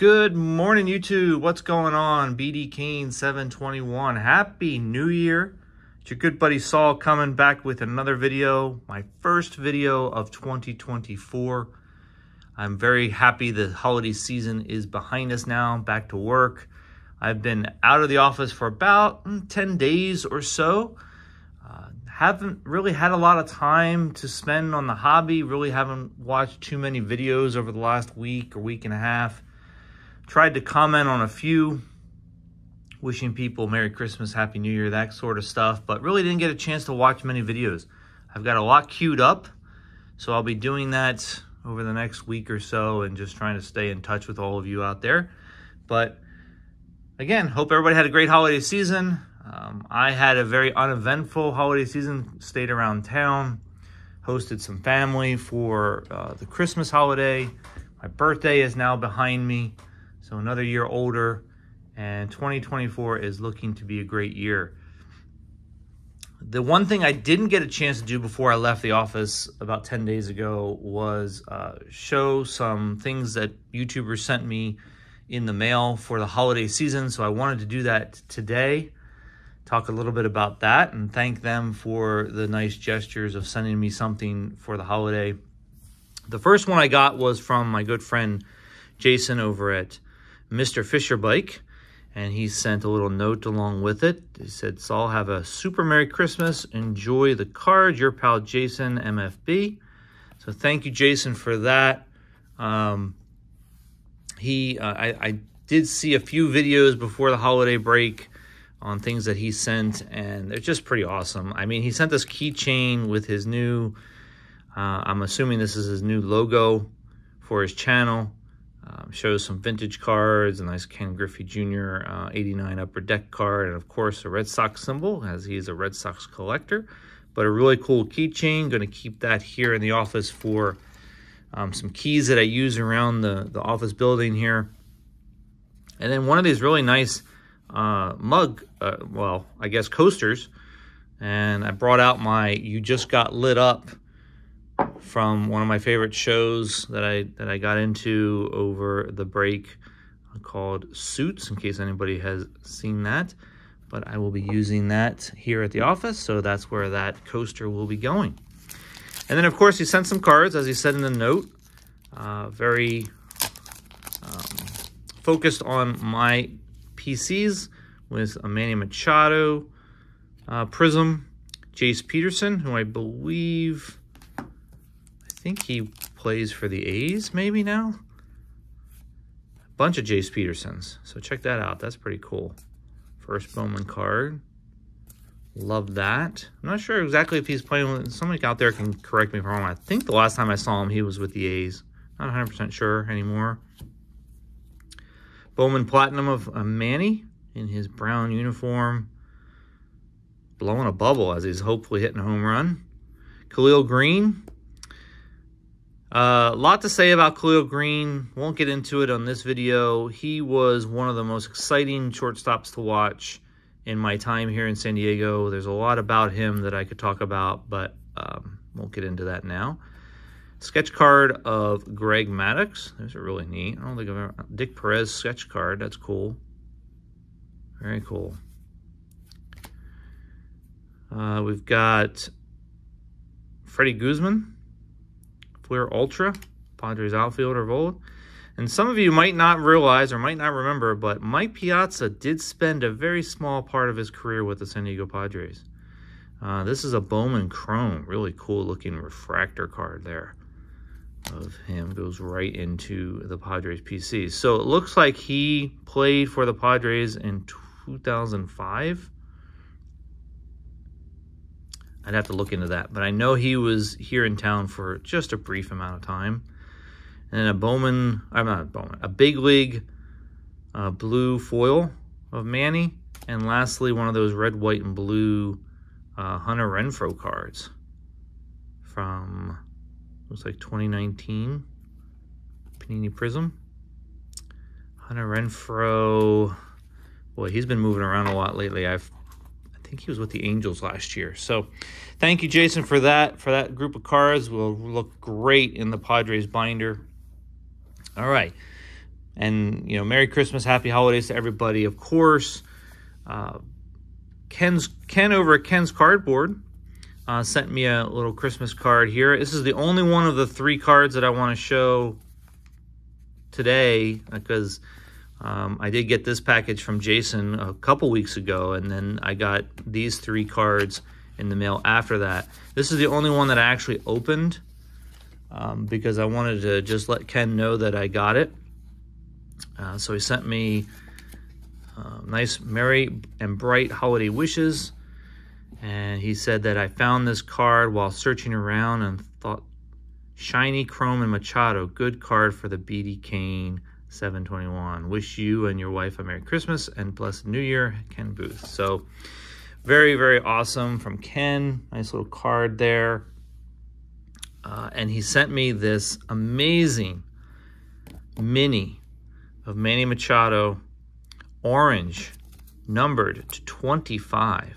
Good morning, YouTube. What's going on? BD Kane 721. Happy New Year. It's your good buddy Saul coming back with another video, my first video of 2024. I'm very happy the holiday season is behind us now, back to work. I've been out of the office for about mm, 10 days or so. Uh, haven't really had a lot of time to spend on the hobby, really haven't watched too many videos over the last week or week and a half. Tried to comment on a few, wishing people Merry Christmas, Happy New Year, that sort of stuff, but really didn't get a chance to watch many videos. I've got a lot queued up, so I'll be doing that over the next week or so and just trying to stay in touch with all of you out there. But again, hope everybody had a great holiday season. Um, I had a very uneventful holiday season, stayed around town, hosted some family for uh, the Christmas holiday. My birthday is now behind me, so another year older, and 2024 is looking to be a great year. The one thing I didn't get a chance to do before I left the office about 10 days ago was uh, show some things that YouTubers sent me in the mail for the holiday season. So I wanted to do that today, talk a little bit about that, and thank them for the nice gestures of sending me something for the holiday. The first one I got was from my good friend Jason over at Mr. Fisher Bike and he sent a little note along with it. He said, Saul, have a super Merry Christmas. Enjoy the card. Your pal Jason, MFB. So thank you, Jason, for that. Um, he, uh, I, I did see a few videos before the holiday break on things that he sent, and they're just pretty awesome. I mean, he sent this keychain with his new, uh, I'm assuming this is his new logo for his channel. Um, shows some vintage cards, a nice Ken Griffey Jr. Uh, 89 Upper Deck card, and of course a Red Sox symbol, as he is a Red Sox collector. But a really cool keychain. Going to keep that here in the office for um, some keys that I use around the, the office building here. And then one of these really nice uh, mug, uh, well, I guess coasters. And I brought out my You Just Got Lit Up from one of my favorite shows that I that I got into over the break called Suits, in case anybody has seen that. But I will be using that here at the office, so that's where that coaster will be going. And then, of course, he sent some cards, as he said in the note. Uh, very um, focused on my PCs with a Manny Machado, uh, Prism, Jace Peterson, who I believe think he plays for the A's maybe now. A bunch of Jace Petersons. So check that out. That's pretty cool. First Bowman card. Love that. I'm not sure exactly if he's playing with... Somebody out there can correct me if I'm wrong. I think the last time I saw him, he was with the A's. Not 100% sure anymore. Bowman Platinum of uh, Manny in his brown uniform. Blowing a bubble as he's hopefully hitting a home run. Khalil Greene a uh, lot to say about Khalil Greene. Won't get into it on this video. He was one of the most exciting shortstops to watch in my time here in San Diego. There's a lot about him that I could talk about, but um, won't get into that now. Sketch card of Greg Maddux. Those are really neat. I don't think I've ever... Dick Perez sketch card. That's cool. Very cool. Uh, we've got Freddie Guzman. Fleer Ultra, Padres outfielder Vold. And some of you might not realize or might not remember, but Mike Piazza did spend a very small part of his career with the San Diego Padres. Uh, this is a Bowman Chrome, really cool looking refractor card there of him. Goes right into the Padres PC. So it looks like he played for the Padres in 2005. I'd have to look into that. But I know he was here in town for just a brief amount of time. And a Bowman, I'm not a Bowman, a big league uh, blue foil of Manny. And lastly, one of those red, white, and blue uh, Hunter Renfroe cards from, looks like 2019 Panini Prism. Hunter Renfroe, boy, he's been moving around a lot lately. I've think he was with the Angels last year. So thank you, Jason, for that. For that group of cards will look great in the Padres binder. All right. and you know, Merry Christmas, Happy Holidays to everybody. Of course, uh, Ken's Ken over at Ken's Cardboard uh, sent me a little Christmas card here. This is the only one of the three cards that I want to show today because um, I did get this package from Jason a couple weeks ago, and then I got these three cards in the mail after that. This is the only one that I actually opened um, because I wanted to just let Ken know that I got it. Uh, so he sent me uh, nice, merry, and bright holiday wishes. And he said that I found this card while searching around and thought shiny chrome and Machado, good card for the BD Kane 721. Wish you and your wife a Merry Christmas and blessed New Year, Ken Booth. So very, very awesome from Ken. Nice little card there. Uh, and he sent me this amazing mini of Manny Machado, orange, numbered to 25.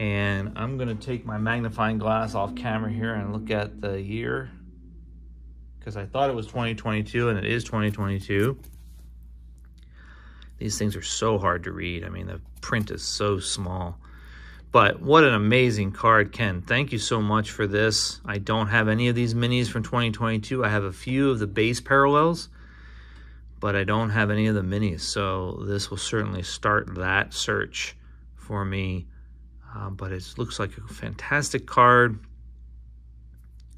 And I'm going to take my magnifying glass off camera here and look at the year because I thought it was 2022 and it is 2022. These things are so hard to read. I mean, the print is so small. But what an amazing card, Ken. Thank you so much for this. I don't have any of these minis from 2022. I have a few of the base parallels, but I don't have any of the minis. So this will certainly start that search for me. Uh, but it looks like a fantastic card.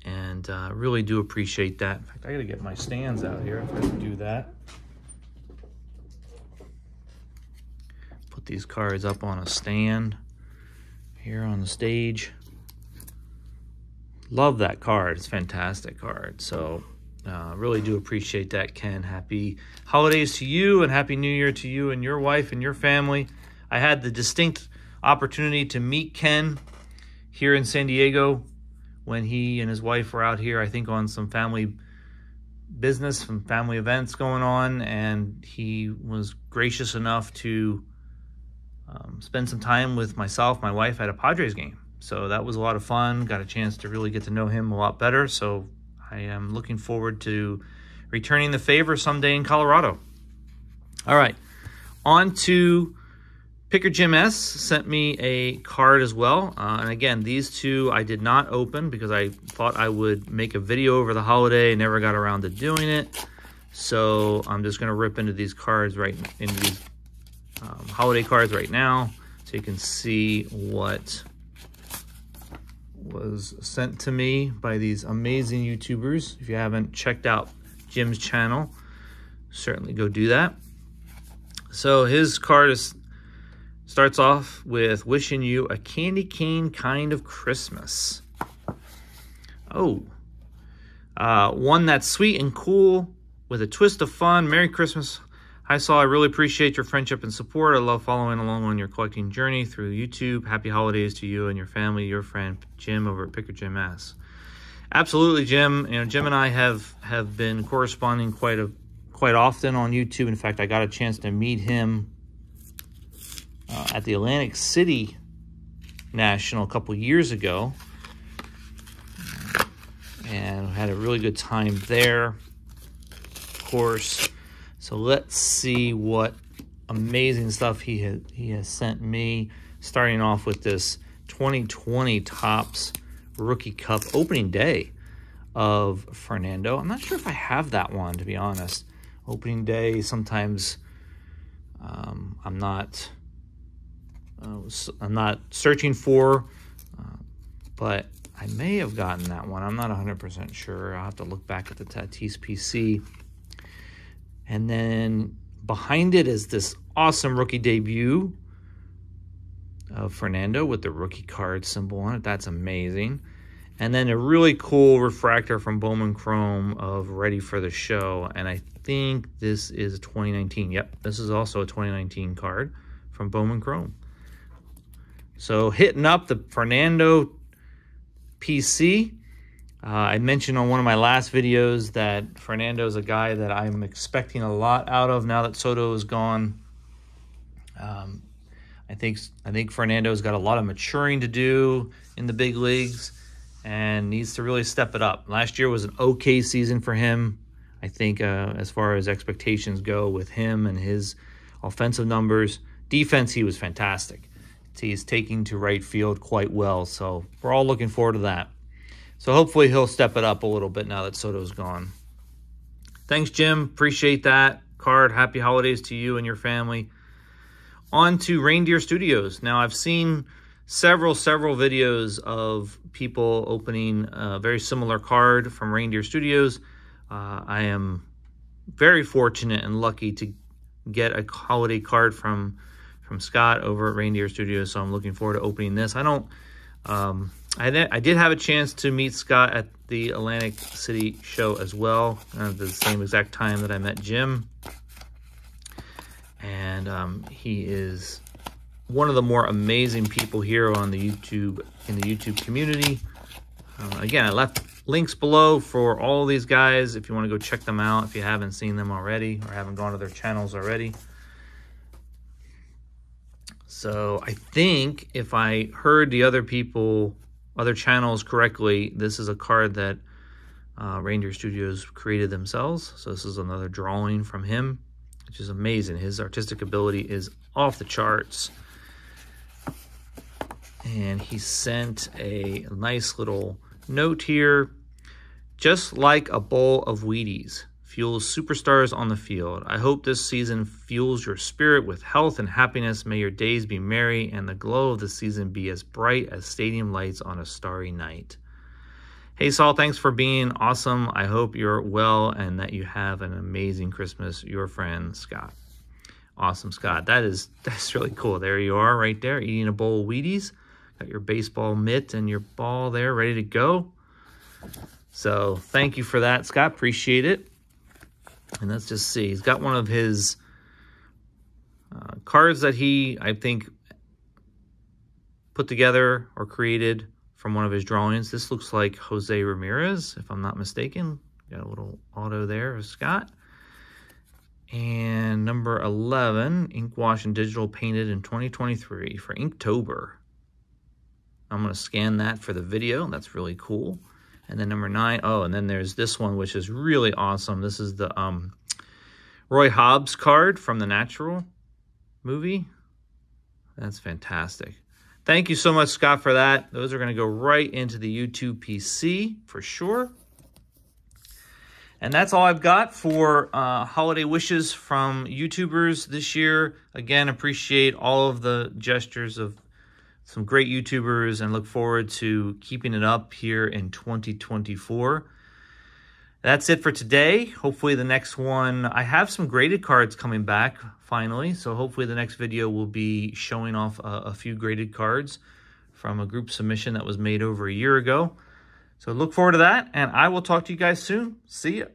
And uh, really do appreciate that. In fact, I got to get my stands out here if I can do that. Put these cards up on a stand here on the stage. Love that card. It's fantastic card. So uh, really do appreciate that, Ken. Happy holidays to you and happy new year to you and your wife and your family. I had the distinct opportunity to meet Ken here in San Diego when he and his wife were out here, I think on some family business, some family events going on, and he was gracious enough to um, spend some time with myself, my wife at a Padres game. So that was a lot of fun. Got a chance to really get to know him a lot better. So I am looking forward to returning the favor someday in Colorado. All right, on to Picker Jim S sent me a card as well. Uh, and again, these two I did not open because I thought I would make a video over the holiday. Never got around to doing it. So I'm just going to rip into these cards right into these um, holiday cards right now so you can see what was sent to me by these amazing YouTubers. If you haven't checked out Jim's channel, certainly go do that. So his card is starts off with wishing you a candy cane kind of Christmas. Oh, uh, one that's sweet and cool with a twist of fun. Merry Christmas, Hi, Saul. I really appreciate your friendship and support. I love following along on your collecting journey through YouTube. Happy holidays to you and your family, your friend Jim over at Picker Jim S. Absolutely, Jim. You know, Jim and I have have been corresponding quite a quite often on YouTube. In fact, I got a chance to meet him at the Atlantic City National a couple years ago, and had a really good time there. Of course so let's see what amazing stuff he has, he has sent me. Starting off with this 2020 Topps Rookie Cup opening day of Fernando. I'm not sure if I have that one, to be honest. Opening day, sometimes um, I'm not uh, I'm not searching for, uh, but I may have gotten that one. I'm not 100% sure. I'll have to look back at the Tatis PC. And then behind it is this awesome rookie debut of Fernando with the rookie card symbol on it. That's amazing. And then a really cool refractor from Bowman Chrome of Ready for the Show. And I think this is 2019. Yep, this is also a 2019 card from Bowman Chrome. So hitting up the Fernando PC uh, I mentioned on one of my last videos that Fernando is a guy that I'm expecting a lot out of now that Soto is gone. Um, I think I think Fernando's got a lot of maturing to do in the big leagues and needs to really step it up. Last year was an okay season for him. I think uh, as far as expectations go with him and his offensive numbers, defense, he was fantastic. He's taking to right field quite well. So we're all looking forward to that. So hopefully he'll step it up a little bit now that Soto's gone. Thanks, Jim. Appreciate that card. Happy holidays to you and your family. On to Reindeer Studios. Now I've seen several, several videos of people opening a very similar card from Reindeer Studios. Uh, I am very fortunate and lucky to get a holiday card from from Scott over at Reindeer Studios, so I'm looking forward to opening this. I don't, um, I, I did have a chance to meet Scott at the Atlantic City show as well, uh, the same exact time that I met Jim. And um, he is one of the more amazing people here on the YouTube in the YouTube community. Uh, again, I left links below for all these guys if you want to go check them out if you haven't seen them already or haven't gone to their channels already. So I think if I heard the other people, other channels correctly, this is a card that uh, Reindeer Studios created themselves. So this is another drawing from him, which is amazing. His artistic ability is off the charts and he sent a nice little note here. Just like a bowl of Wheaties fuels superstars on the field, I hope this season fuels your spirit with health and happiness. May your days be merry and the glow of the season be as bright as stadium lights on a starry night. Hey Saul, thanks for being awesome. I hope you're well and that you have an amazing Christmas. Your friend Scott. Awesome, Scott. That is that's really cool. There you are, right there, eating a bowl of Wheaties. Got your baseball mitt and your ball there ready to go. So thank you for that, Scott. Appreciate it. And let's just see. He's got one of his uh, cards that he, I think, put together or created from one of his drawings. This looks like Jose Ramirez, if I'm not mistaken. Got a little auto there of Scott. And number 11, ink wash and digital painted in 2023 for Inktober. I'm going to scan that for the video. That's really cool. And then number nine, oh, and then there's this one, which is really awesome. This is the um, Roy Hobbs card from the Natural movie. That's fantastic. Thank you so much, Scott, for that. Those are going to go right into the YouTube PC for sure. And that's all I've got for uh, holiday wishes from YouTubers this year. Again, appreciate all of the gestures of some great YouTubers and look forward to keeping it up here in 2024. That's it for today. Hopefully the next one, I have some graded cards coming back finally. So hopefully the next video will be showing off a, a few graded cards from a group submission that was made over a year ago. So look forward to that and I will talk to you guys soon. See ya.